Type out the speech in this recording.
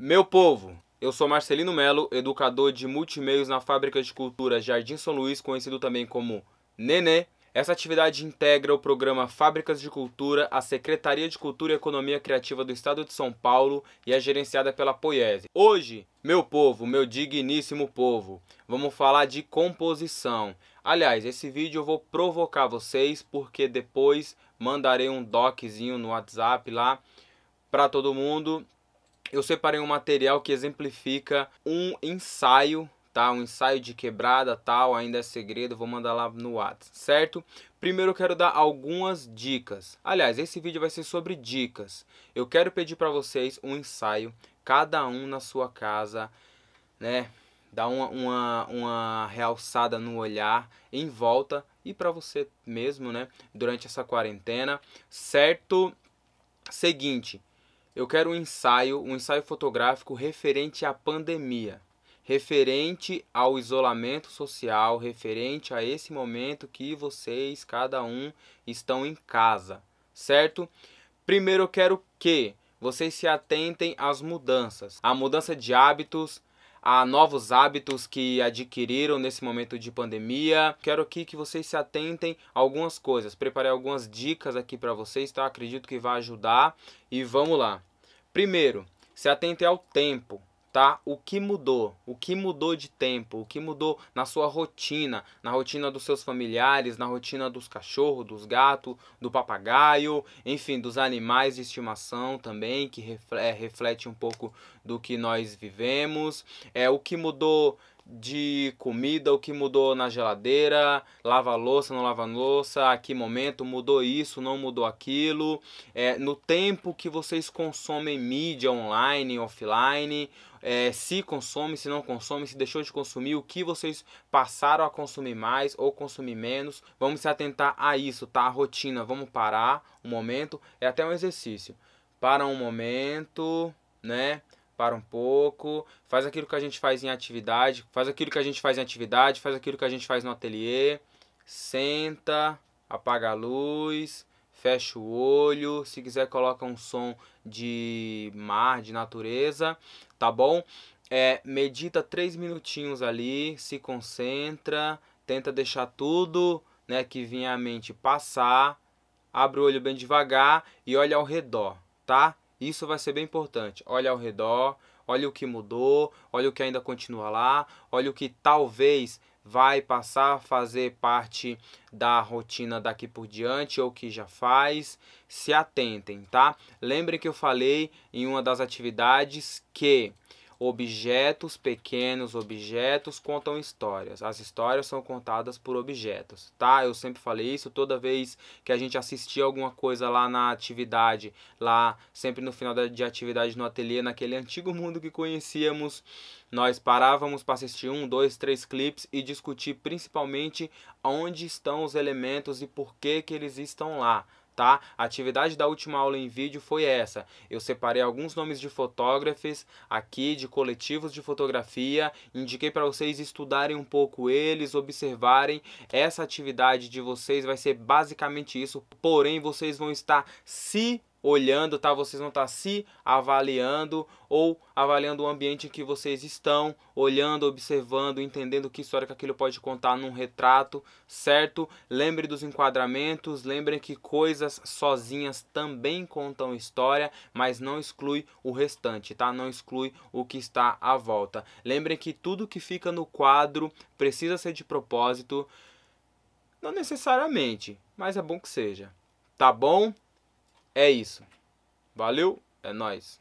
Meu povo, eu sou Marcelino Melo, educador de multimeios na Fábrica de Cultura Jardim São Luís, conhecido também como Nenê. Essa atividade integra o programa Fábricas de Cultura, a Secretaria de Cultura e Economia Criativa do Estado de São Paulo e é gerenciada pela Poiese. Hoje, meu povo, meu digníssimo povo, vamos falar de composição. Aliás, esse vídeo eu vou provocar vocês porque depois mandarei um doczinho no WhatsApp lá para todo mundo eu separei um material que exemplifica um ensaio, tá? Um ensaio de quebrada, tal, ainda é segredo, vou mandar lá no WhatsApp, certo? Primeiro eu quero dar algumas dicas. Aliás, esse vídeo vai ser sobre dicas. Eu quero pedir para vocês um ensaio, cada um na sua casa, né? Dá uma, uma, uma realçada no olhar em volta e para você mesmo, né? Durante essa quarentena, certo? Seguinte, eu quero um ensaio, um ensaio fotográfico referente à pandemia, referente ao isolamento social, referente a esse momento que vocês, cada um, estão em casa, certo? Primeiro eu quero que vocês se atentem às mudanças, a mudança de hábitos, a novos hábitos que adquiriram nesse momento de pandemia. Quero aqui que vocês se atentem a algumas coisas. Preparei algumas dicas aqui para vocês, tá? Acredito que vai ajudar e vamos lá. Primeiro, se atente ao tempo, tá? O que mudou? O que mudou de tempo? O que mudou na sua rotina? Na rotina dos seus familiares, na rotina dos cachorros, dos gatos, do papagaio, enfim, dos animais de estimação também, que é, reflete um pouco do que nós vivemos. É o que mudou de comida, o que mudou na geladeira, lava louça, não lava louça, a que momento mudou isso, não mudou aquilo, é, no tempo que vocês consomem mídia online, offline, é, se consome, se não consome, se deixou de consumir, o que vocês passaram a consumir mais ou consumir menos. Vamos se atentar a isso, tá? A rotina, vamos parar um momento, é até um exercício. Para um momento, né? Para um pouco, faz aquilo que a gente faz em atividade, faz aquilo que a gente faz em atividade, faz aquilo que a gente faz no ateliê, senta, apaga a luz, fecha o olho, se quiser coloca um som de mar, de natureza, tá bom? É, medita três minutinhos ali, se concentra, tenta deixar tudo né, que vinha à mente passar, abre o olho bem devagar e olha ao redor, tá? Isso vai ser bem importante. Olha ao redor, olha o que mudou, olha o que ainda continua lá, olha o que talvez vai passar a fazer parte da rotina daqui por diante ou que já faz. Se atentem, tá? Lembrem que eu falei em uma das atividades que Objetos pequenos, objetos contam histórias. As histórias são contadas por objetos, tá? Eu sempre falei isso toda vez que a gente assistia alguma coisa lá na atividade, lá sempre no final de atividade no ateliê, naquele antigo mundo que conhecíamos, nós parávamos para assistir um, dois, três clipes e discutir principalmente onde estão os elementos e por que que eles estão lá tá? A atividade da última aula em vídeo foi essa. Eu separei alguns nomes de fotógrafos aqui, de coletivos de fotografia, indiquei para vocês estudarem um pouco eles, observarem. Essa atividade de vocês vai ser basicamente isso, porém vocês vão estar se olhando, tá? Vocês vão estar se avaliando ou avaliando o ambiente em que vocês estão, olhando, observando, entendendo que história que aquilo pode contar num retrato, certo? Lembre dos enquadramentos, lembrem que coisas sozinhas também contam história, mas não exclui o restante, tá? Não exclui o que está à volta. Lembrem que tudo que fica no quadro precisa ser de propósito, não necessariamente, mas é bom que seja. Tá bom? É isso. Valeu, é nós.